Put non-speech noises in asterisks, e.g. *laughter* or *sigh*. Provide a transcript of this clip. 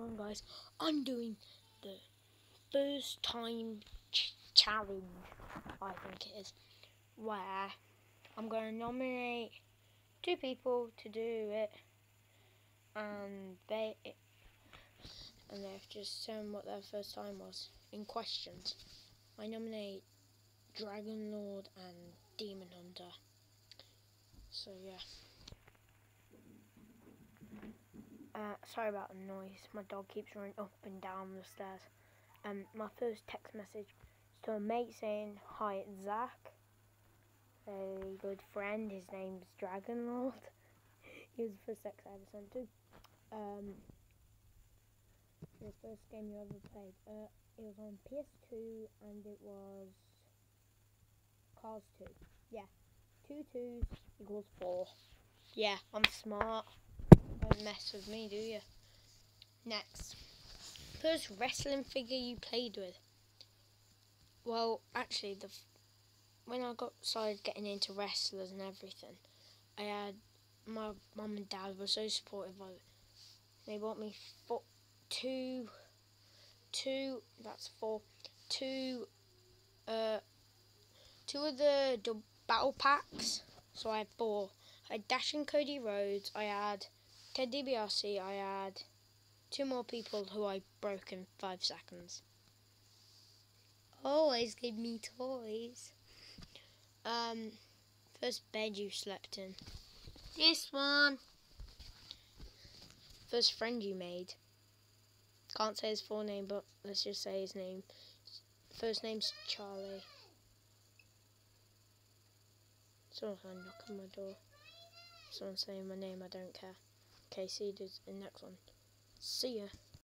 on, guys? I'm doing the first time ch challenge, I think it is, where I'm going to nominate two people to do it, and they and they've just shown what their first time was in questions. I nominate Dragon Lord and Demon Hunter. So yeah. Uh, sorry about the noise. My dog keeps running up and down the stairs. Um, my first text message is to a mate saying, Hi, it's Zach. A good friend. His name's Dragon Lord. *laughs* he was the first text I ever sent to. Um, the first game you ever played. Uh, it was on PS2 and it was Cars 2. Yeah. Two twos equals four. Yeah, I'm smart. Mess with me, do you? Next. First wrestling figure you played with? Well, actually, the when I got started getting into wrestlers and everything, I had my mum and dad were so supportive of. They bought me four, two, two. That's four. Two, uh, two of the battle packs. So I had four. I had Dash and Cody Rhodes. I had Ted DiBiase. I had two more people who I broke in five seconds. Always give me toys. Um, first bed you slept in. This one. First friend you made. Can't say his full name, but let's just say his name. First name's Charlie. Someone's gonna knock on my door. Someone's saying my name, I don't care. Okay, see you in the next one. See ya.